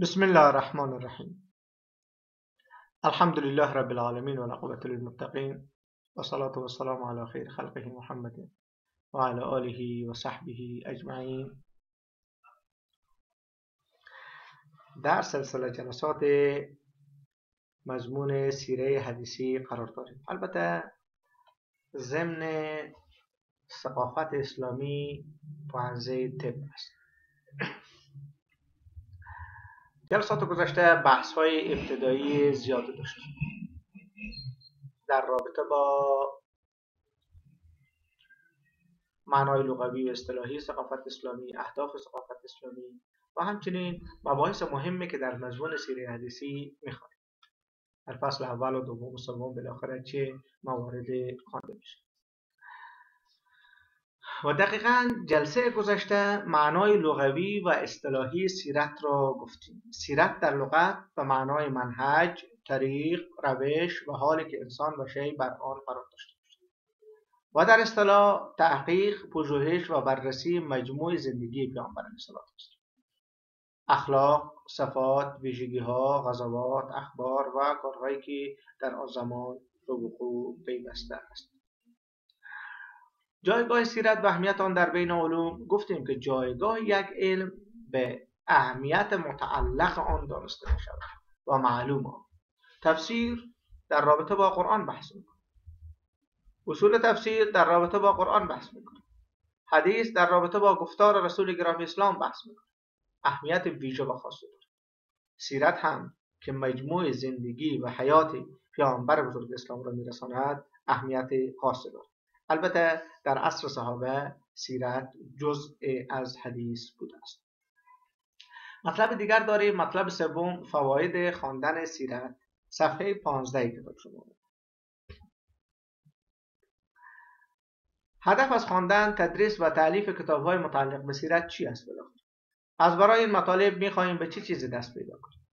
بسم الله الرحمن الرحیم الحمد لله رب العالمين والعقبة للمتقين والصلاة والسلام على خير خلقه محمد وعلى آله وصحبه أجمعين. در سلسله جلسات مضمون سیره حدیثی قرار داریم. البته ضمن ثقافت اسلامی پوانزه طب است. جلسات گذشته بحث های ابتدایی زیاده داشتیم در رابطه با معنای لغوی و اصطلاحی ثقافت اسلامی اهداف ثقافت اسلامی و همچنین مباحث مهمی که در مضمون سیره حدیثی می‌خوانیم. در فصل اول و دوم و سوم بالاخره چه موارد خوانده میشه؟ و دقیقا جلسه گذشته معنای لغوی و اصطلاحی سیرت را گفتیم. سیرت در لغت به معنای منهج طریق روش و حالی که انسان و شی بر آن قرار داشته و در اصطلاح تحقیق پژوهش و بررسی مجموع زندگی پیامبر علیه است اخلاق صفات ویژگی ها غذوات اخبار و کارهایی که در آن زمان به وقوع پیوسته است. جایگاه سیرت و اهمیت آن در بین علوم گفتیم که جایگاه یک علم به اهمیت متعلق آن دانسته می شود و معلوم آن تفسیر در رابطه با قرآن بحث می‌کنه. اصول تفسیر در رابطه با قرآن بحث می‌کنه. حدیث در رابطه با گفتار رسول گرامی اسلام بحث می‌کنه. اهمیت ویژه و خاصی دارد سیرت هم که مجموع زندگی و حیات پیامبر بزرگ اسلام را میرساند اهمیت خاصی دارد البته در عصر صحابه سیرت جزء از حدیث بوده است. مطلب دیگر داریم. مطلب سوم فواید خواندن سیرت. صفحه 15 کتاب شما هدف از خواندن تدریس و تعلیف کتاب های متعلق به سیرت چی است بلاخره از برای این مطالب می‌خواهیم به چه چی چیزی دست پیدا کنیم؟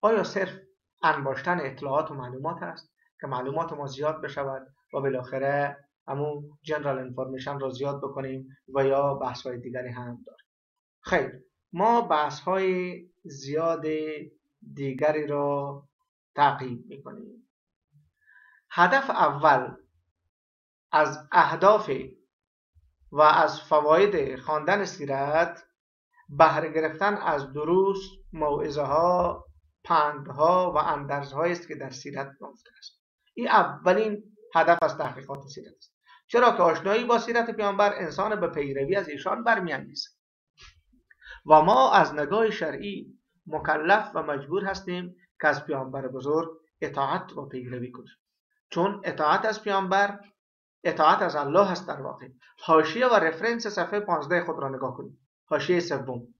آیا صرف انباشتن اطلاعات و معلومات است که معلومات ما زیاد بشود و بالاخره همون جنرال انفورمیشن را زیاد بکنیم و یا بحث های دیگری هم داریم. خیر ما بحث های زیاد دیگری را تعقیب می‌کنیم. هدف اول از اهداف و از فواید خواندن سیرت بهره گرفتن از دروس موعظه ها پندها و اندرزهایی است که در سیرت گفته است. این اولین هدف از تحقیقات سیرت است. چرا که آشنایی با سیرت پیامبر انسان به پیروی از ایشان برمیانگیزد و ما از نگاه شرعی مکلف و مجبور هستیم که از پیامبر بزرگ اطاعت و پیروی کنیم. چون اطاعت از پیامبر اطاعت از الله هست در واقع. حاشیه و رفرنس صفحه 15 خود را نگاه کنید حاشیه سوم.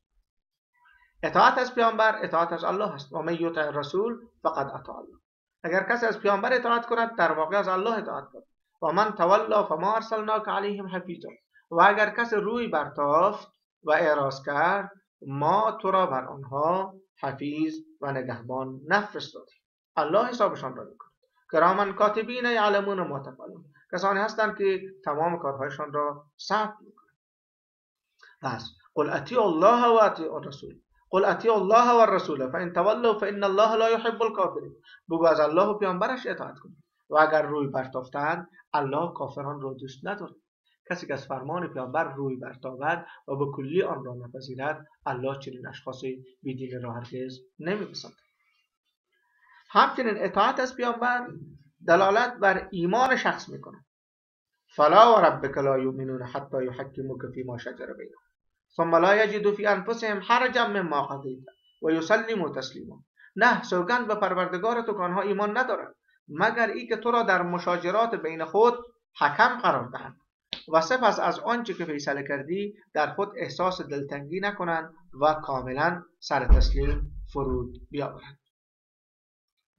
اطاعت از پیامبر اطاعت از الله هست و من یطع رسول فقط اطاع الله. اگر کسی از پیامبر اطاعت کند در واقع از الله اطاعت کند. و من تولا فما ارسلناک علیهم حفیظا و اگر کسی روی برتافت و اعراض کرد ما تو را بر آنها حفیظ و نگهبان نفرستادیم. الله حسابشان را می‌کند. کراما کاتبین یعلمون ما تفعلون. کسانی هستند که تمام کارهایشان را ثبت می‌کنند. پس قل اطیعوا الله و اطیعوا الرسول. قل اطیعوا الله و الرسول. فان تولوا فان الله لا يحب الكافرین. بگو از الله و پیامبرش اطاعت کنید. و اگر روی برتافتند الله کافران را دوست ندارد. کسی که از فرمان پیامبر روی برتابد و به کلی آن را نپذیرد الله چنین اشخاصی بیدین را هرگز نمیپسندد همچنین اطاعت از پیامبر دلالت بر ایمان شخص می‌کند. فلا و ربک لا یؤمنون حتی یحکموک فیما شجر بینهم. ثم لا یجدوا فی انفسهم حرجا مما قضیت و یسلموا تسلیما. نه سوگند به پروردگار تو که ایمان ندارند مگر ای که تو را در مشاجرات بین خود حکم قرار دهند و سپس از آنچه که فیصله کردی در خود احساس دلتنگی نکنند و کاملا سر تسلیم فرود بیاورند.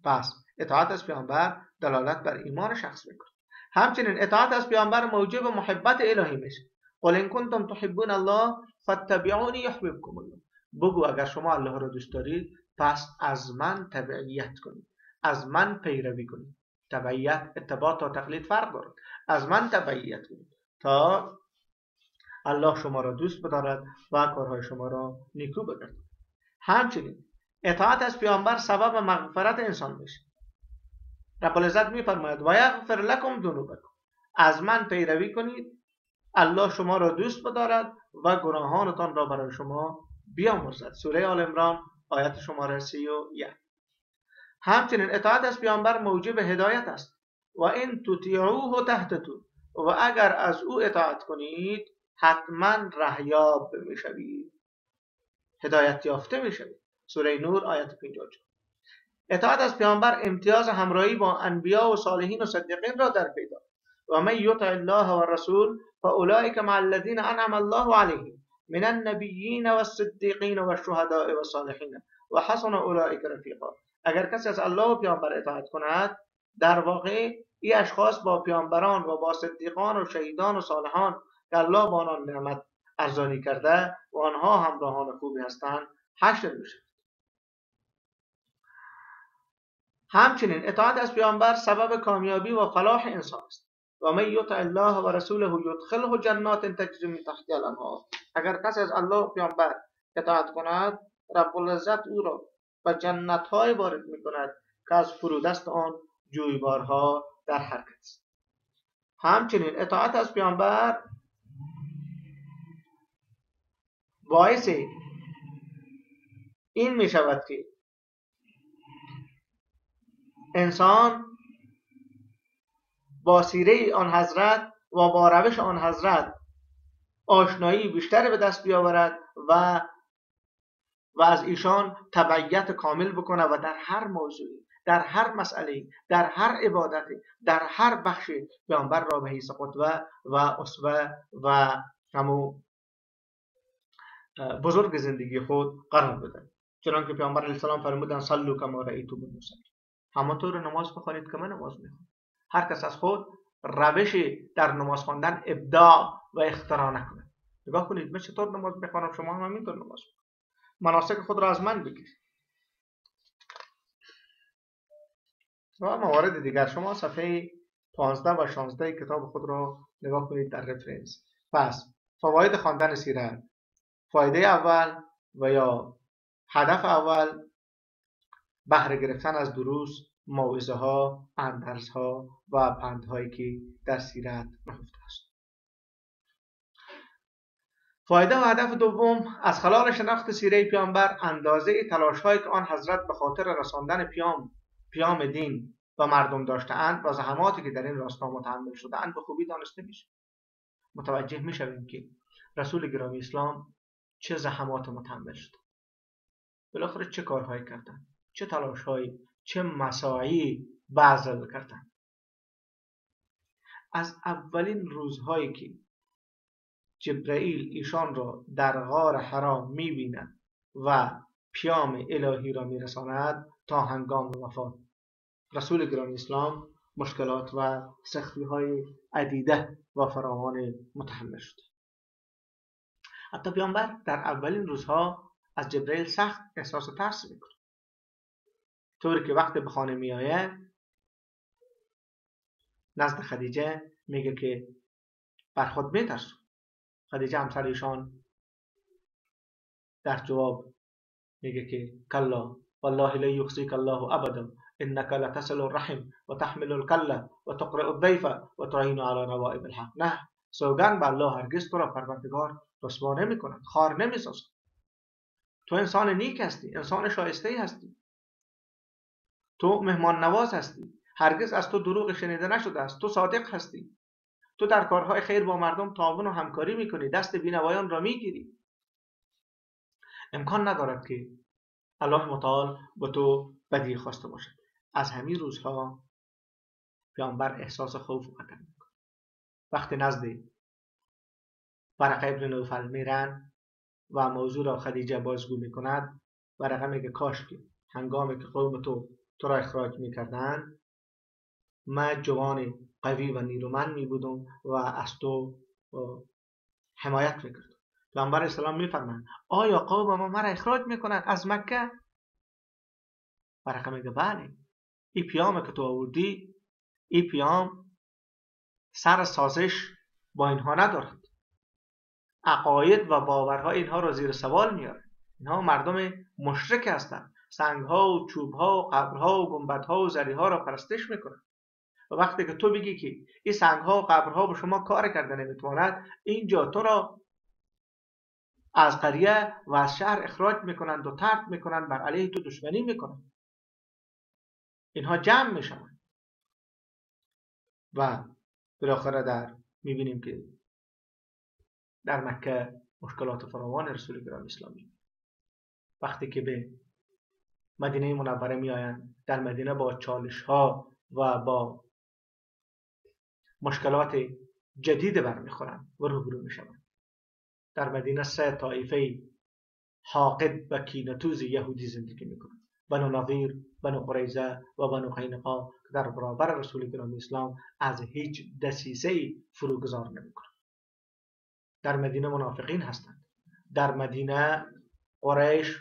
پس اطاعت از پیامبر دلالت بر ایمان شخص می‌کند همچنین اطاعت از پیامبر موجب محبت الهی میشه قل ان کنتم تحبون الله فاتبعونی یحببکم الله. بگو اگر شما الله را دوست دارید پس از من تبعیت کنید. از من پیروی کنید تبعیت اتباع تا تقلید فرق دارد. از من تبعیت کنید تا الله شما را دوست بدارد و کارهای شما را نیکو بگردد همچنین اطاعت از پیامبر سبب مغفرت انسان میشه رب العزت میفرماید و یغفر لکم ذنوبکم از من پیروی کنید الله شما را دوست بدارد و گناهانتان را برای شما بیامرزد. سوره آل عمران آیت شماره 31 همچنین اطاعت از پیامبر موجب هدایت است. و این تطیعوه تهتدوا و اگر از او اطاعت کنید حتما رهیاب می‌شوید. هدایت یافته می‌شوید. سوره نور آیت 54 اطاعت از پیامبر امتیاز همراهی با انبیا و صالحین و صدیقین را در پیدا. و من یطع الله و رسول فاولئک مع الذین انعم الله علیهم من النبیین و الصدیقین و الشهداء و الصالحین و حسن اولئک رفیقا. اگر کسی از الله و پیامبر اطاعت کند در واقع این اشخاص با پیامبران و با صدیقان و شهیدان و صالحان که الله با آنان نعمت ارزانی کرده و آنها همراهان خوبی هستند حشر میشه همچنین اطاعت از پیامبر سبب کامیابی و فلاح انسان است. و من یطع الله و رسوله یدخله جنات تجری من تحتها الانهار. اگر کسی از الله و پیامبر اطاعت کند رب العزت او را به جنت های وارد می کند که از فرودست آن جویبارها در حرکت است. همچنین اطاعت از پیامبر باعث این می شود که انسان با سیره آن حضرت و با روش آن حضرت آشنایی بیشتر به دست بیاورد و و از ایشان تبعیت کامل بکنه و در هر موضوعی در هر مسئله در هر عبادت در هر بخش پیامبر را به حیث قدوه و اسوه و همو بزرگ زندگی خود قرار بده. چنانکه پیامبر علیه السلام فرمودن صلو کما رأیتم المصلی همانطور نماز بخوانید که من نماز می‌خوام هر کس از خود روش در نماز خواندن ابداع و اختراع نکنه. نگاه کنید من چطور نماز بخوانم شما هم همینطور نماز مناسک خود را از من بگیرید و موارد دیگر. شما صفحه 15 و 16 کتاب خود را نگاه کنید در رفرنس پس فواید خواندن سیرت. فایده اول و یا هدف اول بهره گرفتن از دروس موعظه ها اندرس ها و پندهایی که در سیرت نهفته است. فایده و هدف دوم از خلال شناخت سیره پیامبر اندازه تلاش هایی که آن حضرت به خاطر رساندن پیام پیام دین و مردم داشتهاند و زحماتی که در این راستا متحمل شدهاند به خوبی دانسته میشه متوجه می‌شویم که رسول گرامی اسلام چه زحمات متحمل شد بالاخره چه کارهایی کردن چه تلاشهایی چه مساعی بذل کردن. از اولین روزهایی که جبرئیل ایشان را در غار حرام می‌بیند و پیام الهی را میرساند تا هنگام وفات. رسول گرامی اسلام مشکلات و سختی های عدیده و فراوان متحمل شد. حتی پیامبر در اولین روزها از جبرئیل سخت احساس ترس می‌کنه طوری که وقتی به خانه میآید نزد خدیجه میگه که بر خود میترسون خدیجه همسر ایشان در جواب میگه که کلا والله لا یخزیک الله ابدا انك لتصل الرحم و تحمل الكل و الضیف و على نوائب الحق. نه سوگن به الله هرگز تو را پروردگار رسوا نمی کند خار نمی تو انسان نیک هستی انسان شایسته هستی. تو مهمان نواز هستی هرگز از تو دروغ شنیده نشده است تو صادق هستی. تو در کارهای خیر با مردم تعاون و همکاری می‌کنی. دست بینوایان را می‌گیری. امکان ندارد که الله متعال به تو بدی خواسته باشد. از همین روزها پیامبر احساس خوف خطر می‌کنه. وقتی نزد ورقه ابن نوفل میرن و موضوع را خدیجه بازگو می‌کند ورقه میگه کاش که هنگامی که قوم تو تو را اخراج می‌کردن من جوان قوی و نیرومند می بودم و از تو حمایت می‌کردم پیامبر اسلام میفرمند آیا قوم ما مرا اخراج می‌کنند از مکه؟ ورقه میگه بله. این پیام که تو آوردی این پیام سر سازش با اینها ندارد. عقاید و باورها اینها را زیر سوال میاره اینها مردم مشرک هستند. سنگ ها و چوب ها و قبرها و گنبد ها و زری ها را پرستش می‌کنند وقتی که تو بگی که این سنگ ها و قبرها به شما کار کرده نمی‌تواند اینجا تو را از قریه و از شهر اخراج می‌کنند و ترد می‌کنند بر علیه تو دشمنی می‌کنند. اینها جمع می‌شوند. و بالاخره در می‌بینیم که در مکه مشکلات فراوان رسول گرام اسلامی وقتی که به مدینه منوره میآیند در مدینه با چالش ها و با مشکلات جدید برمیخورند و روبرو می‌شوند در مدینه سه طایفه حاقد و کینتوز یهودی زندگی می‌کنند بنو نظیر بنو قریزه و بنو قینقا که در برابر رسول گرامی اسلام از هیچ دسیسه فروگذار نمی‌کنند در مدینه منافقین هستند. در مدینه قریش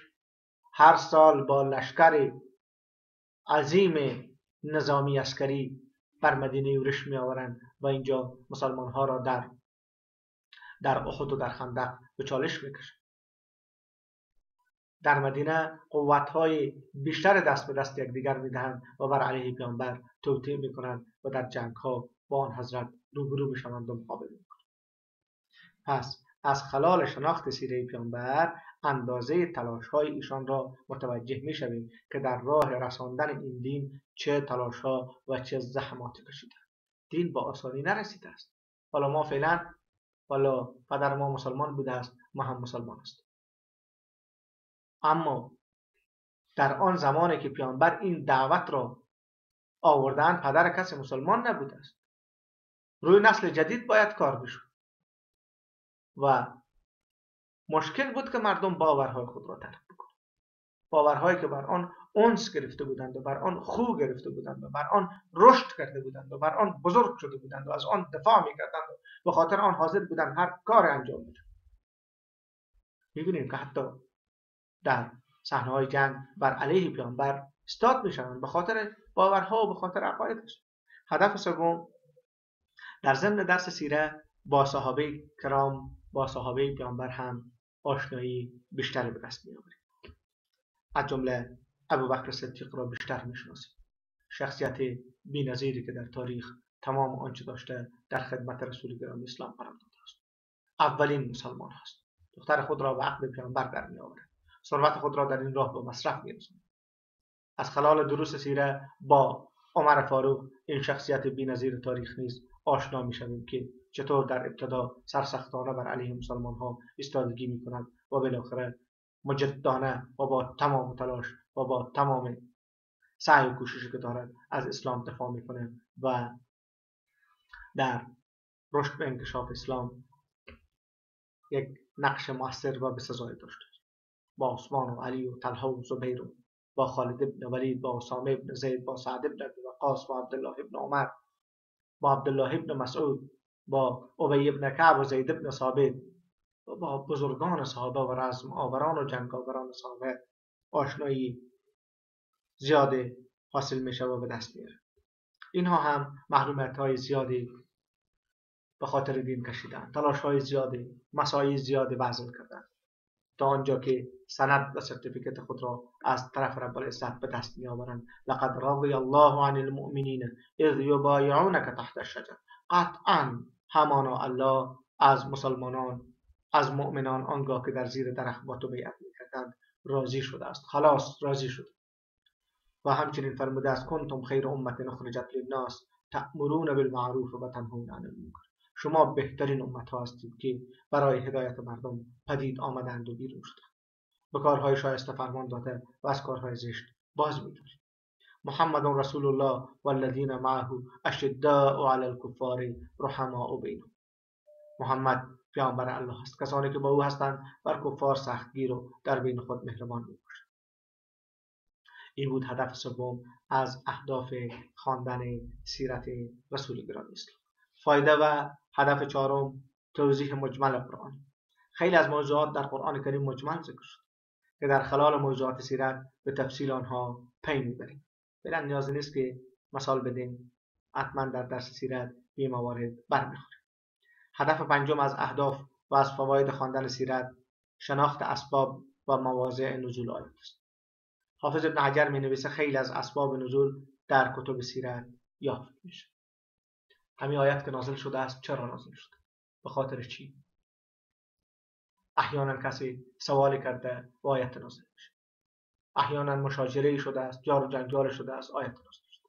هر سال با لشکر عظیم نظامی اسکری بر مدینه یورش می آورند. و اینجا مسلمان ها را در در احد و در خندق به چالش می‌کشند در مدینه قوت های بیشتر دست به دست یکدیگر می‌دهند و بر علیه پیامبر توطئه می‌کنند و در جنگ ها با آن حضرت روبرو می‌شوند و مقابله می‌کنند. پس از خلال شناخت سیره پیامبر اندازه تلاش های ایشان را متوجه می شویم که در راه رساندن این دین چه تلاش ها و چه زحمات کشیده دین با آسانی نرسیده است. حالا ما فعلا حالا پدر ما مسلمان بوده است ما هم مسلمان است اما در آن زمانی که پیامبر این دعوت را آوردن پدر کسی مسلمان نبوده است. روی نسل جدید باید کار بشود. و مشکل بود که مردم باورهای خود را ترک باورهایی که بر آن اونس گرفته بودند و بر آن خو گرفته بودند و بر آن رشد کرده بودند و بر آن بزرگ شده بودند و از آن دفاع می‌کردند و به خاطر آن حاضر بودند هر کار انجام بدن. می‌بینیم که حتی در صحنه های جنگ بر علیه پیامبر استاد می‌شوند به خاطر باورها و به خاطر عقایدش. هدف سوم در ضمن درس سیره با صحابه کرام با صحابه پیامبر هم آشنایی بیشتری به دست میآوریم. از جمله ابوبکر صدیق را بیشتر می‌شناسیم. شخصیت بی‌نظیری که در تاریخ تمام آنچه داشته در خدمت رسول گرامی اسلام قرار داده است. اولین مسلمان هست دختر خود را به عقد پیامبر در میآورد ثروت خود را در این راه به مصرف میرساند از خلال دروس سیره با عمر فاروق این شخصیت بی‌نظیر تاریخ نیز آشنا می‌شویم که چطور در ابتدا سرسختانه بر علیه مسلمان ها ایستادگی می کند و بالاخره مجدانه و با تمام تلاش و با تمام سعی و کوششی که دارد از اسلام دفاع می‌کنه و در رشد و انکشاف اسلام یک نقش موثر و به سزای داشته. با عثمان و علی و طلحه و زبیر و با خالد ابن ولید با اسامه ابن زید با سعد ابن وقاص با عبدالله ابن عمر با عبدالله ابن مسعود با ابی ابن کعب و زید ابن ثابت با بزرگان صحابه و رزم آوران و جنگ آوران صحابه آشنایی زیاد حاصل میشه و به دست میاره. اینها هم محرومیت های زیادی به خاطر دین کشیدن. تلاش های زیادی مسایی زیادی بذل کردن. تا آنجا که سند و سرتیفیکت خود را از طرف رب العزت به دست می آورند لقد رضی الله عن المؤمنین اذ یبایعونک تحت الشجر. قطعا همانا الله از مسلمانان از مؤمنان آنگاه که در زیر درخت با تو بیعت می‌کردند راضی شده است. خلاص راضی شد و همچنین فرموده است کنتم خیر امت اخرجت للناس تأمرون بالمعروف و تنهون عن المنکر. شما بهترین امت ها هستید که برای هدایت مردم پدید آمدند و بیرون شدند. به کارهای شایسته فرمان داده و از کارهای زشت باز میدارید. محمد رسول الله والذین معه اشداء علی الكفار رحماء بینهم. محمد پیامبر الله است. کسانی که با او هستند بر کفار سختگیر و در بین خود مهربان می‌باشند این بود هدف سوم از اهداف خواندن سیرت رسول گرامی اسلام. فایده و هدف چهارم توضیح مجمل قرآن. خیلی از موضوعات در قرآن کریم مجمل ذکر شد که در خلال موضوعات سیرت به تفصیل آنها پی می‌بریم. فعلا نیازی نیست که مثال بدیم. حتما در درس سیرت به موارد برمیخوریم. هدف پنجم از اهداف و از فواید خواندن سیرت شناخت اسباب و مواضع نزول آیات است. حافظ ابن حجر می نویسه خیلی از اسباب نزول در کتب سیرت یافت میشه. همین آیت که نازل شده است چرا نازل شده؟ به خاطر چی؟ احیانا کسی سوالی کرده و آیت نازل میشه. احیانا مشاجره شده است جار و جنجال شده است آیت نازل شده.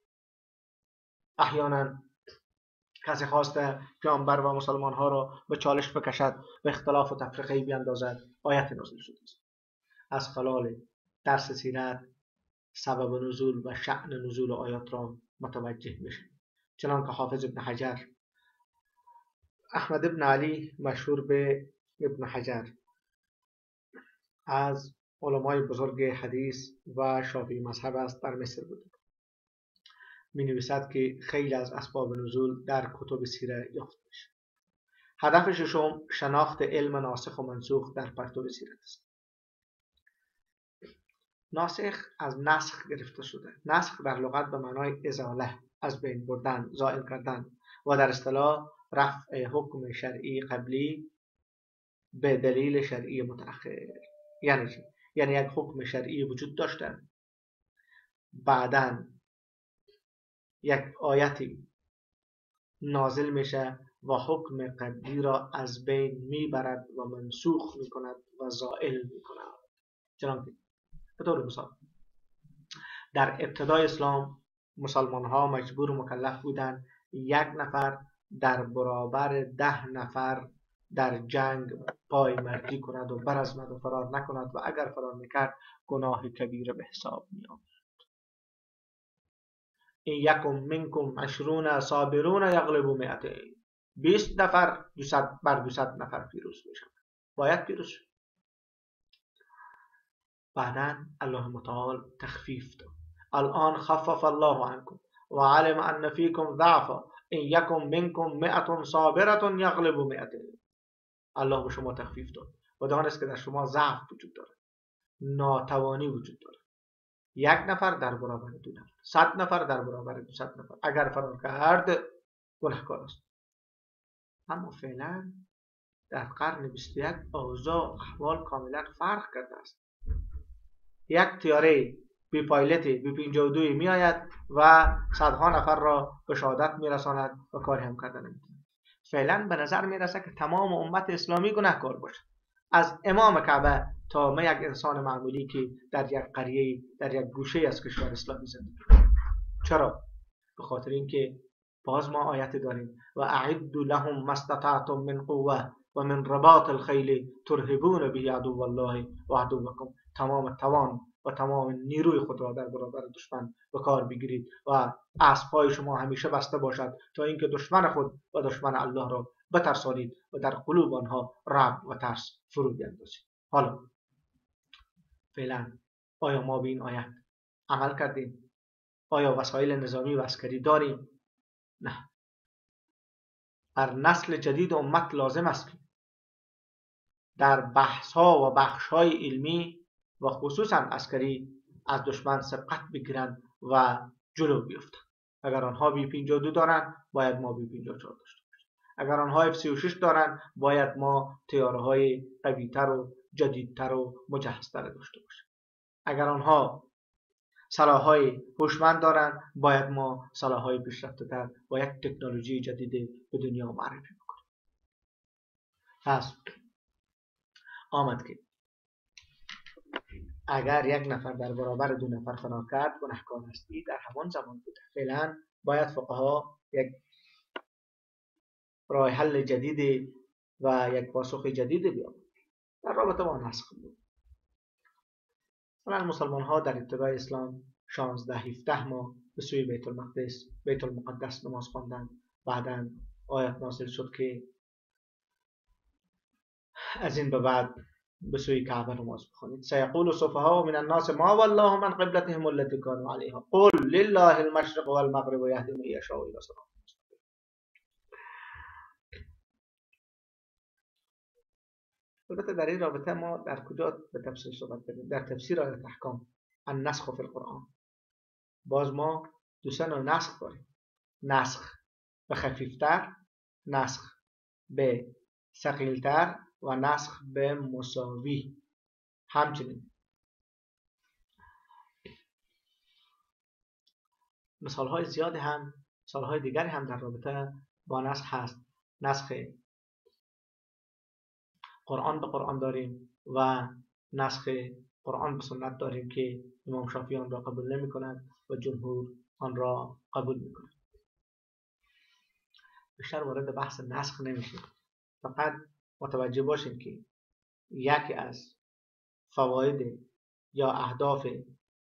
احیانا کسی خواسته پیامبر و مسلمان ها را به چالش بکشد و اختلاف و تفرقه بیاندازد آیت نازل شده است. از خلال درس سیرت سبب نزول و شعن نزول آیات را متوجه میشه چنانکه حافظ ابن حجر احمد ابن علی مشهور به ابن حجر از علمای بزرگ حدیث و شافعی مذهب است در مصر بوده. می نویسد که خیلی از اسباب نزول در کتب سیره یافت میشه هدف ششم شناخت علم ناسخ و منسوخ در پرتو سیرت است. ناسخ از نسخ گرفته شده. نسخ در لغت به معنای ازاله از بین بردن زائل کردن و در اصطلاح رفع حکم شرعی قبلی به دلیل شرعی متأخر. یعنی؟ یعنی یک حکم شرعی وجود داشته بعدا یک آیتی نازل میشه و حکم قبلی را از بین می‌برد و منسوخ می‌کند و زائل می‌کند. چنانکه به طور مثال در ابتدای اسلام مسلمان ها مجبور و مکلف بودند یک نفر در برابر ده نفر در جنگ پای مردی کند و برازمد و فرار نکند و اگر فرار می‌کرد گناه کبیره به حساب می آمد این یکم منکم عشرون صابرون یغلبو مئتین بیست نفر دوصد بر دوصد نفر پیروز میشن. باید پیروز شد. بعدا الله متعال تخفیف داد. الان خفف الله عنكم وعلم ان فيكم ضعفا ان يكن منكم مئة صابرة یغلب مئتين الله به شما تخفیف داد. و دانست که در شما ضعف وجود دارد. ناتوانی وجود دارد. یک نفر در برابر دو نفر. صد نفر در برابر دو صد نفر. اگر فرار کرد گنهکار است. اما فعلا در قرن 21 اوضاع احوال کاملا فرق کرده است. یک تیاره بی پایلتی بی پینجا دوی می آید و صدها نفر را به شهادت می رساند و کاری هم کردن نمی فعلا به نظر می رسد که تمام امت اسلامی گناهکار باشد. از امام کعبه تا ما یک انسان معمولی که در یک قریه در یک گوشه از کشور اسلامی زندگی چرا؟ به خاطر اینکه باز ما آیت داریم. و اعد لهم ما من قوه و من رباط الخیل ترهبون به عدو الله و عدوکم تمام توان و تمام نیروی خود را در برابر دشمن به کار بگیرید و اسبهای شما همیشه بسته باشد تا اینکه دشمن خود و دشمن الله را بترسانید و در قلوب آنها رعب و ترس فرو بیندازید. حالا فعلا. آیا ما به این آیت عمل کردیم؟ آیا وسایل نظامی و عسکری داریم؟ نه. بر نسل جدید امت لازم است. که در بحث ها و بخش های علمی و خصوصا عسکری از دشمن سبقت بگیرند و جلو بیفتند اگر آنها بی 52 دارند باید ما بی 54 داشته باشیم. اگر آنها f 36 دارند باید ما تیاره های قویتر و جدیدتر و مجهزتر داشته باشیم اگر آنها سلاحهای هوشمند دارند باید ما سلاحهای پیشرفته تر با یک تکنولوژی جدید به دنیا معرفی بکنیم. پس آمد که اگر یک نفر در برابر دو نفر فرار کرد گناهکار هستی در همان زمان بوده فعلا باید فقها یک راه حل جدید و یک پاسخ جدید بیامد در رابطه با نسخ بود مثلا مسلمان ها در ابتدای اسلام 16 17 ماه به سوی بیت المقدس بیت المقدس نماز خواندند. بعدا آیت نازل شد که از این به بعد به سوی کعبه نماز بخونید سیقول السفهاء من الناس ما والله من قبلتهم التي كانوا عليها قل لله المشرق والمغرب ويهدي من يشاء الى صراط. البته در این رابطه ما در کجا به تفسیر صحبت کردیم؟ در تفسیر آیت احکام النسخ فی القرآن. باز ما دو سه نوع نسخ داریم. نسخ. به خفیفتر نسخ. به ثقیلتر و نسخ به مساوی. همچنین. مثال های زیادی هم مثال های دیگری هم در رابطه با نسخ هست. نسخ قرآن به قرآن داریم و نسخ قرآن به سنت داریم که امام شافعی آن را قبول نمی کند و جمهور آن را قبول می کند بیشتر وارد بحث نسخ نمیشه فقط متوجه باشیم که یکی از فواید یا اهداف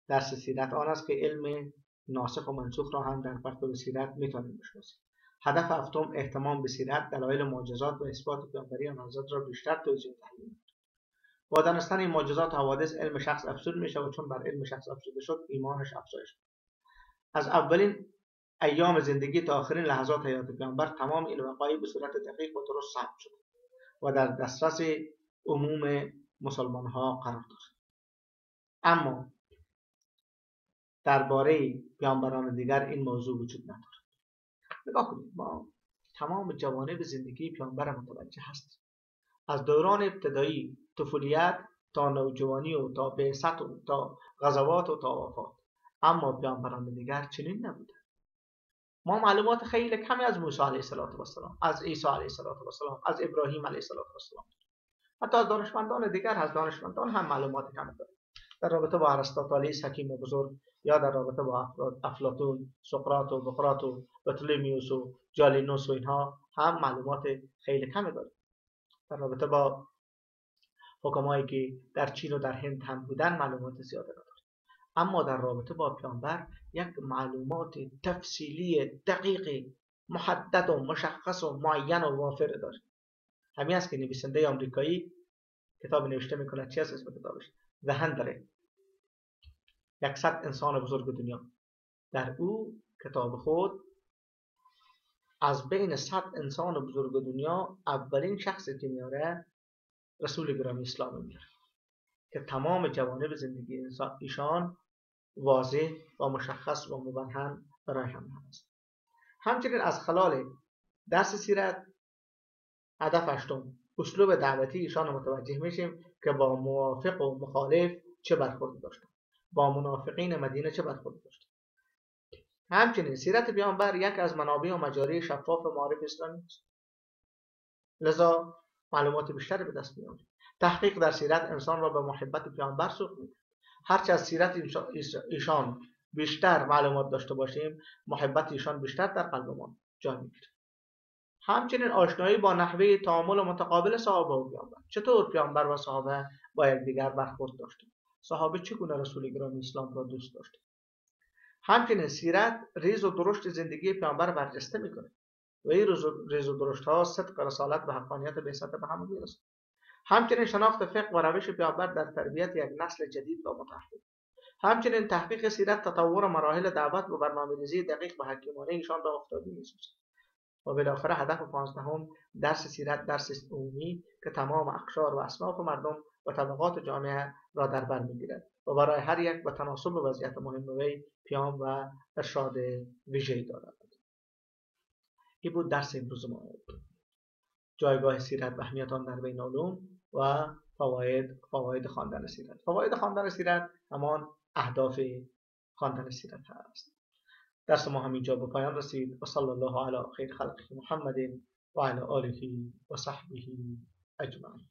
درس سیرت آن است که علم ناسخ و منسوخ را هم در مکتب سیرت می‌توانیم بشناسیم. هدف هفتم احتمام به سیرت دلایل معجزات و اثبات پیامبری آن حضرت را بیشتر توضیح تحلیل با دانستن این معجزات و حوادث علم شخص افزود میشه و چون بر علم شخص افزوده شد ایمانش افزایش از اولین ایام زندگی تا آخرین لحظات حیات پیامبر تمام علم غیب به صورت دقیق و درست ثبت شد و در دسترس عموم مسلمان ها قرار داشت. اما درباره پیامبران دیگر این موضوع وجود ندارد. نگاه کنید. ما تمام جوانب زندگی پیامبر متوجه هست از دوران ابتدایی طفولیت تا نوجوانی و تا بعثت و تا غزوات و تا وفات. اما پیامبران دیگر چنین نبوده. ما معلومات خیلی کمی از موسی علیه السلام از عیسی علیه السلام از ابراهیم علیه السلام حتی از دانشمندان دیگر از دانشمندان هم معلومات کمی داریم. در رابطه با ارسطاطالیس حکیم بزرگ یا در رابطه با افلاتون سقراط و بقراط و بطلیمیوس و جالینوس و اینها هم معلومات خیلی کمی داریم. در رابطه با حکمایی که در چین و در هند هم بودن معلومات زیاده نداریم. اما در رابطه با پیامبر یک معلومات تفصیلی دقیق محدد و مشخص و معین و وافر داریم. همین است که نویسنده آمریکایی کتاب نوشته می‌کنه چی است اسم کتابش؟ The Hundred. یکصد انسان بزرگ دنیا. در او کتاب خود از بین صد انسان بزرگ دنیا اولین شخصی که میاره رسول گرامی اسلام میاره که تمام جوانب زندگی ایشان واضح و مشخص و مبهم برای هم هست. همچنین از خلال درس سیرت هدف هشتم اسلوب دعوتی ایشان متوجه میشیم که با موافق و مخالف چه برخورد داشتن. با منافقین مدینه چه برخورد داشتن همچنین سیرت پیامبر یک از منابع و مجاری شفاف معارف اسلامی است. لذا معلومات بیشتری به دست میآوریم. تحقیق در سیرت انسان را به محبت پیامبر سوق میده هرچه از سیرت ایشان بیشتر معلومات داشته باشیم محبت ایشان بیشتر در قلبمان جا می‌گیره همچنین آشنایی با نحوه تعامل متقابل صحابه و پیامبر. چطور پیامبر و صحابه با یکدیگر برخورد داشته صحابه چگونه رسول گرامی اسلام را دوست داشته همچنین سیرت ریز و درشت زندگی پیامبر برجسته می‌کنه و این ریز و درشت ها صدق رسالت و حقانیت بعثت به همه می‌رسه همچنین شناخت فقه و روش پیامبر در تربیت یک نسل جدید و متحول. همچنین تحقیق سیرت تطور مراحل دعوت و برنامه‌ریزی دقیق و حکیمانه ایشان را افتادی می‌سازد و بالاخره هدف پانزدهم درس سیرت درس عمومی که تمام اقشار و اصناف مردم و طبقات جامعه را در بر می‌گیرد و برای هر یک به تناسب وضعیت مهم وی پیام و ارشاد ویژه‌ای دارد. این بود درس امروز ما. جایگاه سیرت و اهمیت آن در بین علوم و فواید فواید خواندن سیرت. فواید خواندن سیرت همان اهداف خواندن سیرت هست. درس ما همینجا به پایان رسید و صلی الله علی خیر خلق محمد و علی آله و صحبه اجمعین.